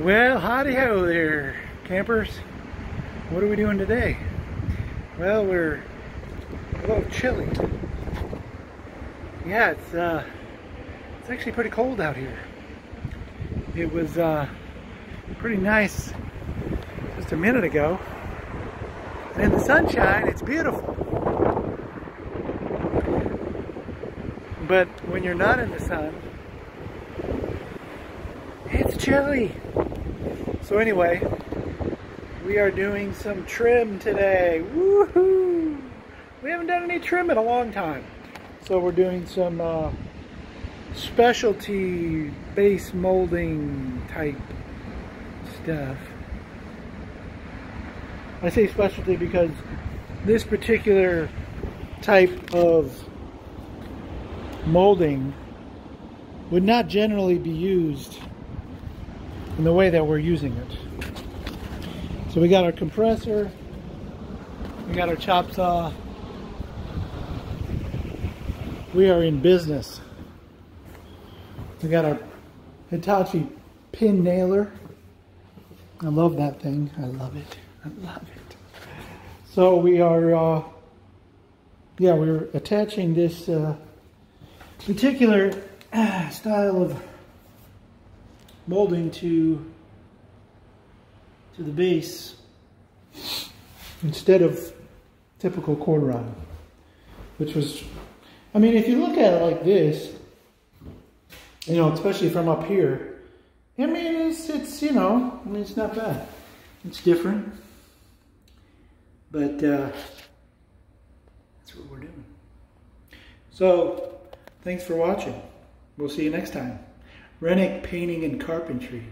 Well, howdy ho there, campers. What are we doing today? Well, we're a little chilly. Yeah, it's uh, it's actually pretty cold out here. It was uh, pretty nice just a minute ago. And in the sunshine, it's beautiful. But when you're not in the sun, it's chilly. So anyway, we are doing some trim today. Woohoo! We haven't done any trim in a long time. So we're doing some uh, specialty base molding type stuff. I say specialty because this particular type of molding would not generally be used in the way that we're using it. So we got our compressor, we got our chop saw. We are in business. We got our Hitachi pin nailer. I love that thing. I love it. I love it. So we are, uh, yeah, we're attaching this uh, particular style of molding to to the base instead of typical quarter round, which was, I mean, if you look at it like this, you know, especially from up here, I mean, it's, it's you know, I mean, it's not bad. It's different, but uh, that's what we're doing. So, thanks for watching. We'll see you next time. Rineck Painting and Carpentry.